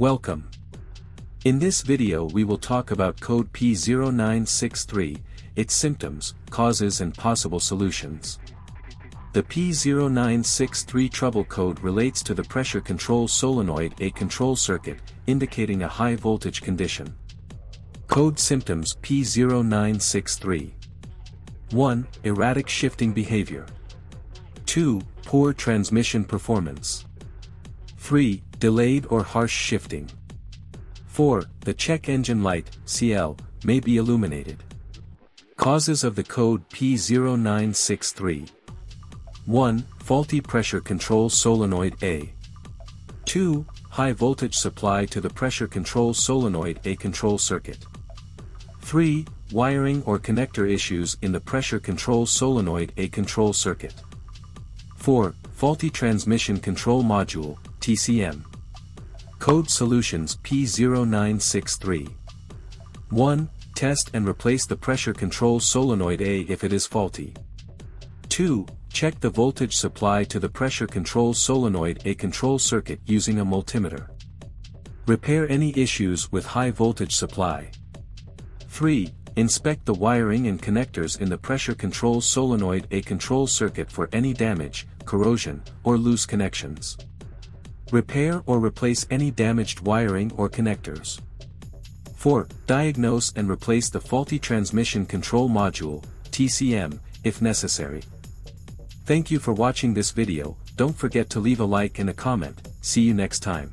Welcome. In this video we will talk about code P0963, its symptoms, causes and possible solutions. The P0963 trouble code relates to the pressure control solenoid A control circuit, indicating a high voltage condition. Code symptoms P0963 1. Erratic shifting behavior. 2. Poor transmission performance. 3. Delayed or harsh shifting. 4. The check engine light, CEL, may be illuminated. Causes of the code P0963 1. Faulty pressure control solenoid A. 2. High voltage supply to the pressure control solenoid A control circuit. 3. Wiring or connector issues in the pressure control solenoid A control circuit. 4. Faulty transmission control module, TCM. Code Solutions P0963. 1. Test and replace the pressure control solenoid A if it is faulty. 2. Check the voltage supply to the pressure control solenoid A control circuit using a multimeter. Repair any issues with high voltage supply. 3. Inspect the wiring and connectors in the pressure control solenoid A control circuit for any damage, corrosion, or loose connections. Repair or replace any damaged wiring or connectors. 4. Diagnose and replace the faulty transmission control module, TCM, if necessary. Thank you for watching this video, don't forget to leave a like and a comment, see you next time.